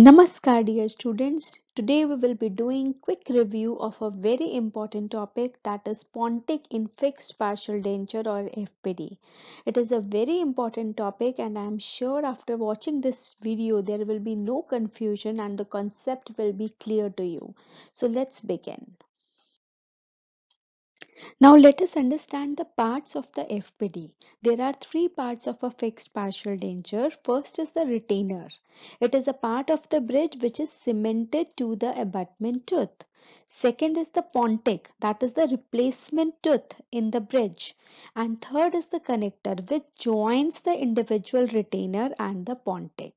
Namaskar dear students. Today we will be doing quick review of a very important topic that is Pontic in fixed partial denture or FPD. It is a very important topic and I am sure after watching this video there will be no confusion and the concept will be clear to you. So let's begin. Now let us understand the parts of the FPD. There are three parts of a fixed partial denture. First is the retainer. It is a part of the bridge which is cemented to the abutment tooth. Second is the pontic that is the replacement tooth in the bridge. And third is the connector which joins the individual retainer and the pontic.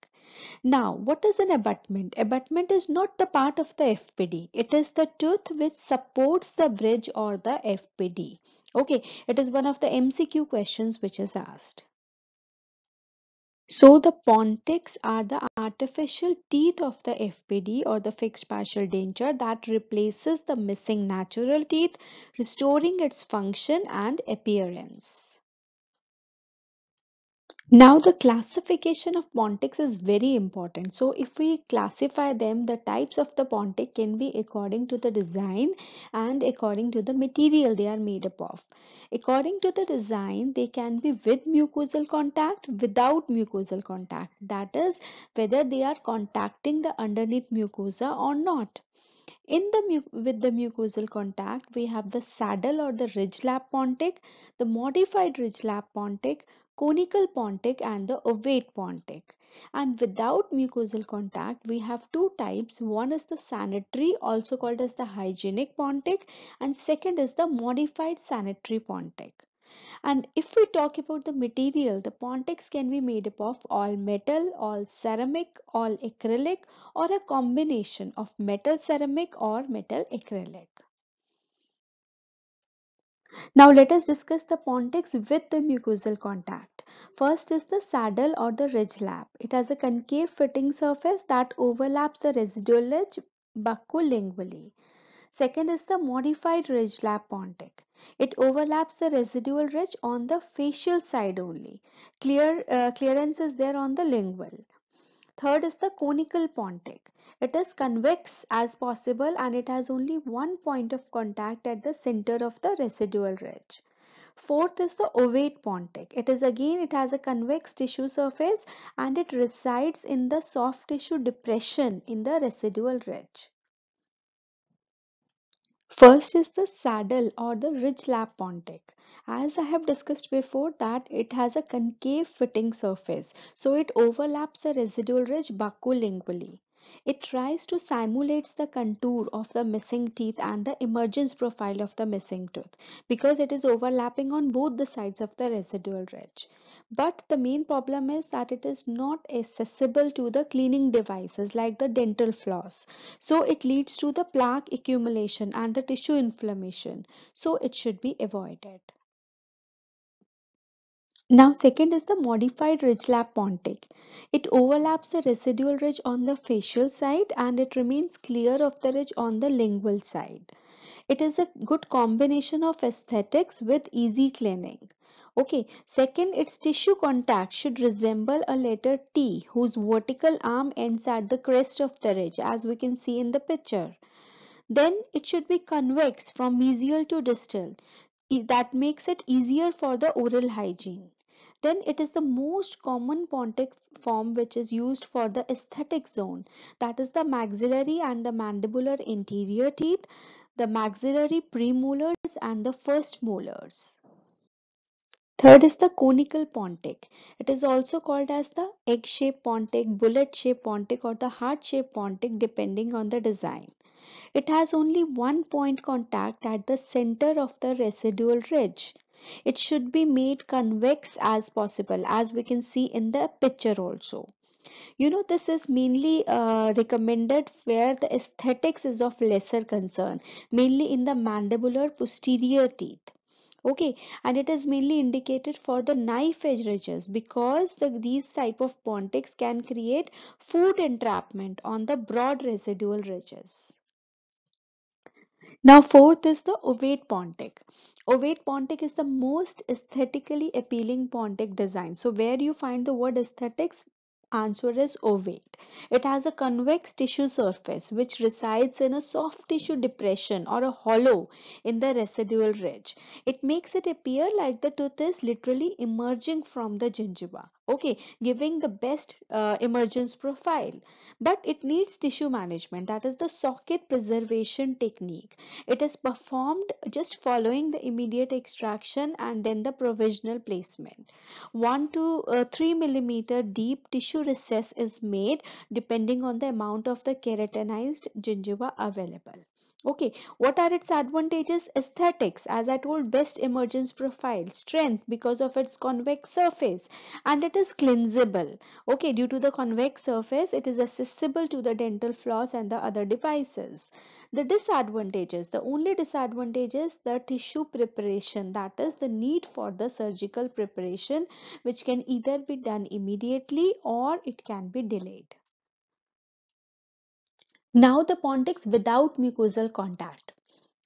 Now, what is an abutment? Abutment is not the part of the FPD. It is the tooth which supports the bridge or the FPD. Okay, it is one of the MCQ questions which is asked. So the pontics are the artificial teeth of the FPD or the fixed partial denture that replaces the missing natural teeth, restoring its function and appearance. Now the classification of pontics is very important. So if we classify them, the types of the pontic can be according to the design and according to the material they are made up of. According to the design, they can be with mucosal contact, without mucosal contact. That is whether they are contacting the underneath mucosa or not. In the with the mucosal contact, we have the saddle or the ridge lap pontic, the modified ridge lap pontic, conical pontic and the ovate pontic. And without mucosal contact, we have two types. One is the sanitary, also called as the hygienic pontic, and second is the modified sanitary pontic. And if we talk about the material, the pontics can be made up of all metal, all ceramic, all acrylic or a combination of metal ceramic or metal acrylic. Now let us discuss the pontics with the mucosal contact. First is the saddle or the ridge lap. It has a concave fitting surface that overlaps the residual ridge buccolingually. Second is the modified ridge lap pontic. It overlaps the residual ridge on the facial side only. Clear uh, clearance is there on the lingual. Third is the conical pontic. It is convex as possible and it has only one point of contact at the center of the residual ridge. Fourth is the ovate pontic. It is again it has a convex tissue surface and it resides in the soft tissue depression in the residual ridge. First is the saddle or the ridge lap pontic. As I have discussed before that it has a concave fitting surface. So it overlaps the residual ridge buccolingually. It tries to simulate the contour of the missing teeth and the emergence profile of the missing tooth because it is overlapping on both the sides of the residual ridge. But the main problem is that it is not accessible to the cleaning devices like the dental floss. So it leads to the plaque accumulation and the tissue inflammation. So it should be avoided. Now second is the modified ridge lap pontic. It overlaps the residual ridge on the facial side and it remains clear of the ridge on the lingual side. It is a good combination of aesthetics with easy cleaning. Okay, second its tissue contact should resemble a letter T whose vertical arm ends at the crest of the ridge as we can see in the picture. Then it should be convex from mesial to distal. That makes it easier for the oral hygiene. Then it is the most common pontic form which is used for the aesthetic zone. That is the maxillary and the mandibular interior teeth, the maxillary premolars and the first molars. Third is the conical pontic. It is also called as the egg-shaped pontic, bullet-shaped pontic or the heart-shaped pontic depending on the design. It has only one point contact at the center of the residual ridge. It should be made convex as possible as we can see in the picture also. You know this is mainly uh, recommended where the aesthetics is of lesser concern mainly in the mandibular posterior teeth. Okay and it is mainly indicated for the knife edge ridges because the, these type of pontics can create food entrapment on the broad residual ridges. Now fourth is the ovate pontic Ovate pontic is the most aesthetically appealing pontic design. So where you find the word aesthetics, answer is ovate. It has a convex tissue surface which resides in a soft tissue depression or a hollow in the residual ridge. It makes it appear like the tooth is literally emerging from the gingiva okay giving the best uh, emergence profile. But it needs tissue management. That is the socket preservation technique. It is performed just following the immediate extraction and then the provisional placement. 1 to uh, 3 millimeter deep tissue recess is made depending on the amount of the keratinized gingiva available Okay, what are its advantages? Aesthetics, as I told, best emergence profile, strength because of its convex surface, and it is cleansable. Okay, due to the convex surface, it is accessible to the dental floss and the other devices. The disadvantages, the only disadvantage is the tissue preparation, that is the need for the surgical preparation, which can either be done immediately or it can be delayed. Now the pontics without mucosal contact.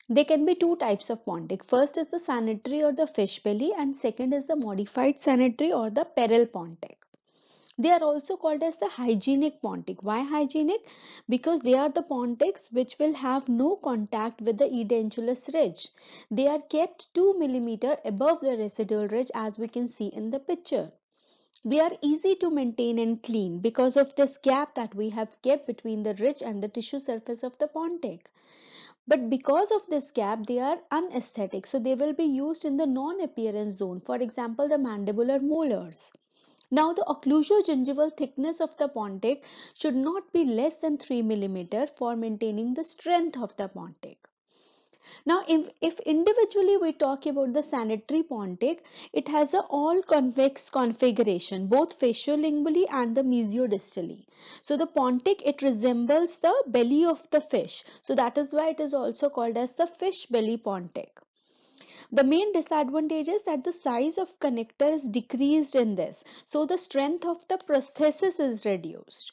There can be two types of pontic. First is the sanitary or the fish belly and second is the modified sanitary or the pearl pontic. They are also called as the hygienic pontic. Why hygienic? Because they are the pontics which will have no contact with the edentulous ridge. They are kept 2 mm above the residual ridge as we can see in the picture. They are easy to maintain and clean because of this gap that we have kept between the ridge and the tissue surface of the pontic. But because of this gap, they are unesthetic. So they will be used in the non-appearance zone. For example, the mandibular molars. Now the occlusogingival thickness of the pontic should not be less than 3 mm for maintaining the strength of the pontic. Now, if, if individually we talk about the sanitary pontic, it has a all convex configuration, both faciolingually and the mesiodistally. So the pontic, it resembles the belly of the fish. So that is why it is also called as the fish belly pontic. The main disadvantage is that the size of connector is decreased in this. So the strength of the prosthesis is reduced.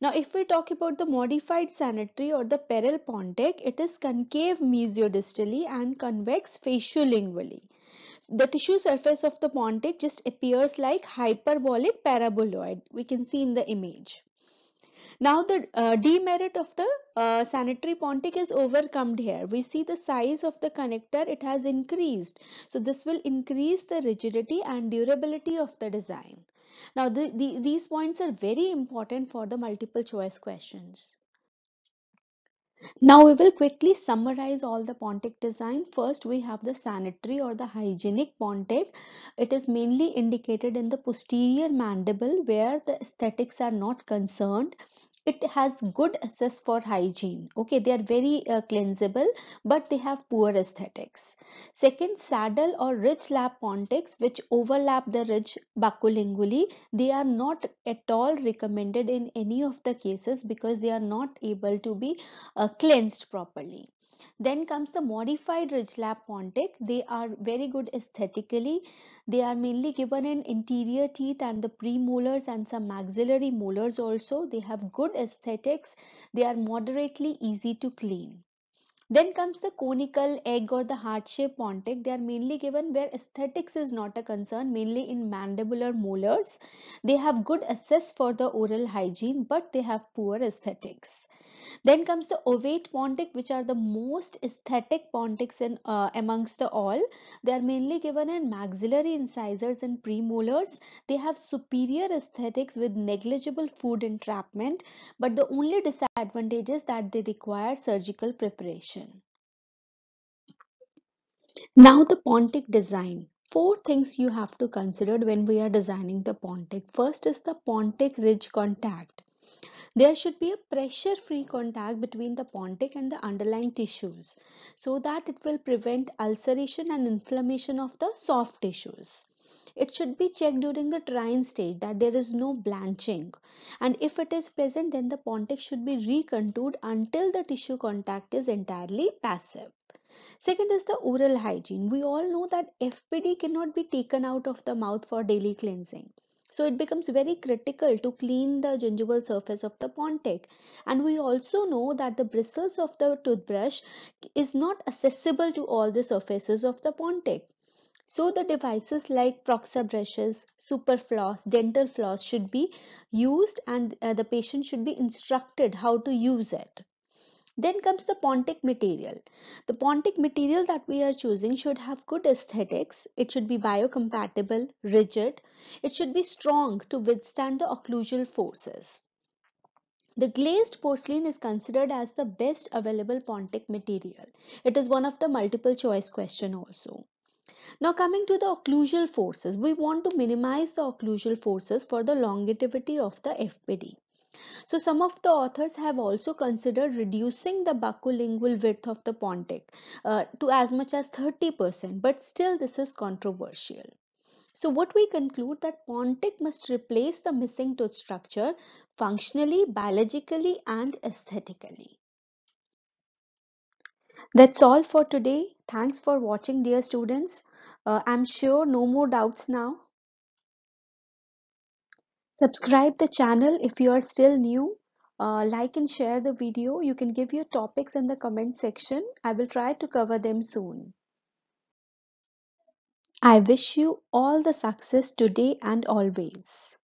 Now, if we talk about the modified sanitary or the pearl pontic, it is concave mesiodistally and convex faciolingually. The tissue surface of the pontic just appears like hyperbolic paraboloid. We can see in the image. Now the uh, demerit of the uh, sanitary pontic is overcome here. We see the size of the connector, it has increased. So this will increase the rigidity and durability of the design. Now, the, the, these points are very important for the multiple choice questions. Now we will quickly summarize all the pontic design. First we have the sanitary or the hygienic pontic. It is mainly indicated in the posterior mandible where the aesthetics are not concerned it has good access for hygiene. Okay they are very uh, cleansable but they have poor aesthetics. Second saddle or ridge lap pontics which overlap the ridge buccolingually they are not at all recommended in any of the cases because they are not able to be uh, cleansed properly then comes the modified ridge lap pontic. They are very good aesthetically. They are mainly given in interior teeth and the premolars and some maxillary molars also. They have good aesthetics. They are moderately easy to clean. Then comes the conical egg or the heart-shaped pontic. They are mainly given where aesthetics is not a concern, mainly in mandibular molars. They have good access for the oral hygiene, but they have poor aesthetics. Then comes the ovate pontic, which are the most aesthetic pontics in, uh, amongst the all. They are mainly given in maxillary incisors and premolars. They have superior aesthetics with negligible food entrapment, but the only disadvantage is that they require surgical preparation. Now the pontic design. Four things you have to consider when we are designing the pontic. First is the pontic ridge contact. There should be a pressure free contact between the pontic and the underlying tissues so that it will prevent ulceration and inflammation of the soft tissues. It should be checked during the trying stage that there is no blanching and if it is present then the pontic should be recontoured until the tissue contact is entirely passive. Second is the oral hygiene. We all know that FPD cannot be taken out of the mouth for daily cleansing. So it becomes very critical to clean the gingival surface of the pontic. And we also know that the bristles of the toothbrush is not accessible to all the surfaces of the pontic. So the devices like Proxa brushes, super floss, dental floss should be used and uh, the patient should be instructed how to use it. Then comes the Pontic material. The Pontic material that we are choosing should have good aesthetics. It should be biocompatible, rigid. It should be strong to withstand the occlusal forces. The glazed porcelain is considered as the best available Pontic material. It is one of the multiple choice question also. Now coming to the occlusal forces, we want to minimize the occlusal forces for the longevity of the FPD. So some of the authors have also considered reducing the buccolingual width of the Pontic uh, to as much as 30%, but still this is controversial. So what we conclude that Pontic must replace the missing tooth structure functionally, biologically and aesthetically. That's all for today. Thanks for watching dear students. Uh, I'm sure no more doubts now. Subscribe the channel if you are still new. Uh, like and share the video. You can give your topics in the comment section. I will try to cover them soon. I wish you all the success today and always.